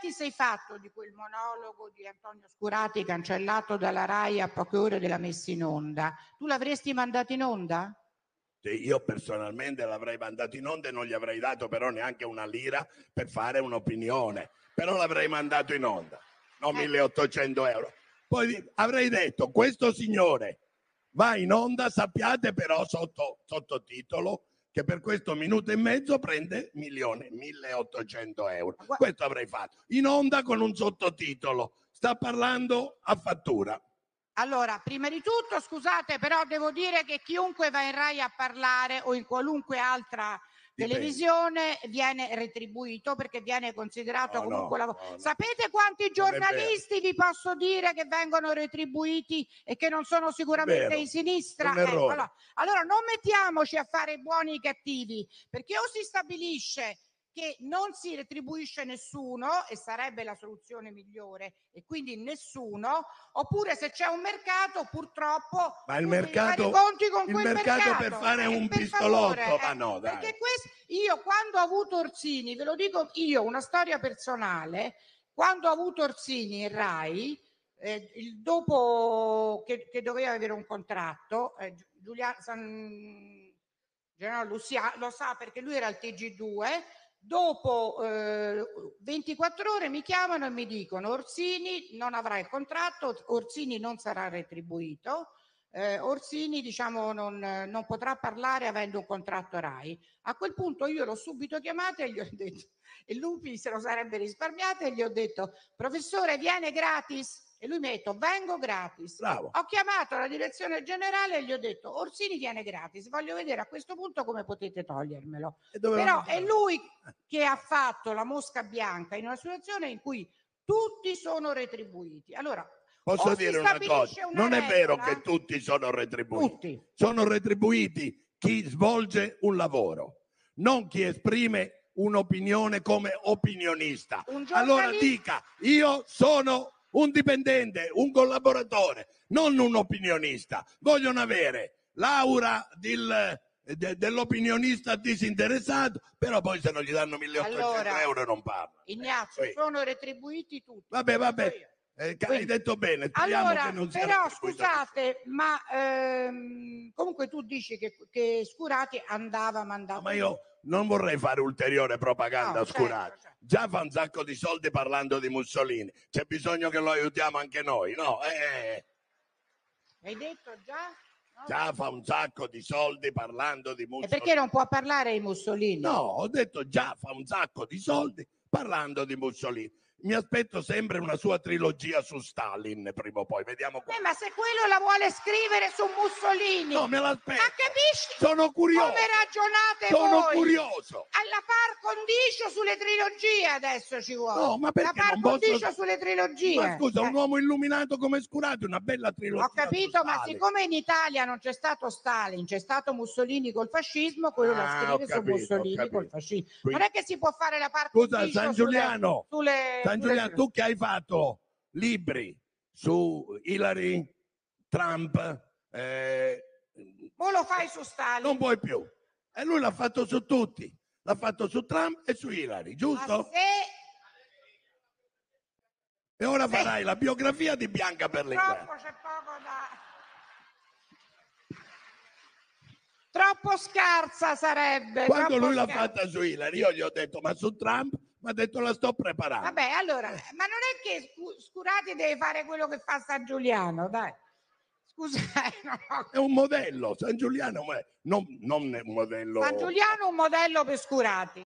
ti sei fatto di quel monologo di Antonio Scurati cancellato dalla RAI a poche ore della messa in onda? Tu l'avresti mandato in onda? Io personalmente l'avrei mandato in onda e non gli avrei dato però neanche una lira per fare un'opinione, però l'avrei mandato in onda, no Eh. 1800 euro. Poi avrei detto, questo signore va in onda, sappiate però sotto sottotitolo che per questo minuto e mezzo prende milione, 1800 euro. Questo avrei fatto, in onda con un sottotitolo, sta parlando a fattura. Allora, prima di tutto, scusate, però devo dire che chiunque va in Rai a parlare o in qualunque altra. Televisione viene retribuito perché viene considerato No, no, comunque lavoro. no, no. Sapete quanti giornalisti vi posso dire che vengono retribuiti e che non sono sicuramente vero. di sinistra? Errore. allora, allora non mettiamoci a fare buoni e cattivi, perché o si stabilisce che non si retribuisce nessuno e sarebbe la soluzione migliore e quindi nessuno, oppure se c'è un mercato purtroppo Ma il mercato- conti con il quel mercato per fare un per pistolotto, favore, ma eh, no, dai. perché questo, io quando ho avuto Orsini, ve lo dico io, una storia personale, quando ho avuto Orsini in Rai, eh, il dopo che, che doveva avere un contratto, eh, Giulia, San, sia- lo sa perché lui era al TG2, dopo eh, 24 ore mi chiamano e mi dicono Orsini non avrà il contratto, Orsini non sarà retribuito, eh, Orsini diciamo non, non potrà parlare avendo un contratto RAI. A quel punto io l'ho subito chiamato e gli ho detto, e Lupi se lo sarebbe risparmiato e gli ho detto, professore viene gratis? E lui mi ha detto, vengo gratis. Bravo. Ho chiamato la direzione generale e gli ho detto, Orsini viene gratis, voglio vedere a questo punto come potete togliermelo. Però è lui che ha fatto la mosca bianca in una situazione in cui tutti sono retribuiti. Allora, Posso dire una cosa? una Non è vero regola- che tutti sono retribuiti. tutti. Sono retribuiti chi svolge un lavoro, non chi esprime un'opinione come opinionista. Un Allora giornalista- dica, io sono un dipendente, un collaboratore, non un opinionista. Vogliono avere l'aura del- de- dell'opinionista disinteressato, però poi se non gli danno 1800 Allora, euro non parla. Ignazio, Sì. sono retribuiti tutti. Vabbè, vabbè. Eh, hai detto bene, Allora, però scusate, ma ehm, comunque tu dici che, che Scurati andava mandato. Ma io non vorrei fare ulteriore propaganda No, oscurata. certo, certo. Già fa un sacco di soldi parlando di Mussolini. C'è bisogno che lo aiutiamo anche noi, no? Eh, Hai detto già? No? già fa un sacco di soldi parlando di E Mussolini. perché non può parlare di Mussolini? No, ho detto già fa un sacco di soldi parlando di Mussolini. Mi aspetto sempre una sua trilogia su Stalin prima o poi. Vediamo qua. Eh, ma se quello la vuole scrivere su Mussolini, No, me l'aspetto. ma capisci Sono curioso. come ragionate Sono voi? curioso. Alla par condicio sulle trilogie adesso ci vuole. No, ma perché La par non posso- condicio sulle trilogie. Ma scusa, un Eh. uomo illuminato come Scurati, una bella trilogia. Ho capito, su ma siccome in Italia non c'è stato Stalin, c'è stato Mussolini col fascismo, quello Ah, la scrive su capito, ho Mussolini col fascismo. Quindi- Non è che si può fare la parte Scusa, condicio San sulle- Giuliano, sulle- San sulle- Giuliano, tu che hai fatto libri su Hillary, Trump, eh, lo fai su Stalin. non puoi più. E lui l'ha fatto su tutti. L'ha fatto su Trump e su Hillary, giusto? se E ora se- farai la biografia di Bianca Berlinguer. troppo c'è poco da... Troppo scarsa sarebbe. Quando lui l'ha scarsa. fatta su Hillary, io gli ho detto, ma su Trump, mi ha detto la sto preparando. Vabbè, allora, ma non è che scu- Scurati deve fare quello che fa San Giuliano, dai. Scusa, eh, ho- È un modello, San Giuliano, non, non è un modello... San Giuliano è un modello per Scurati.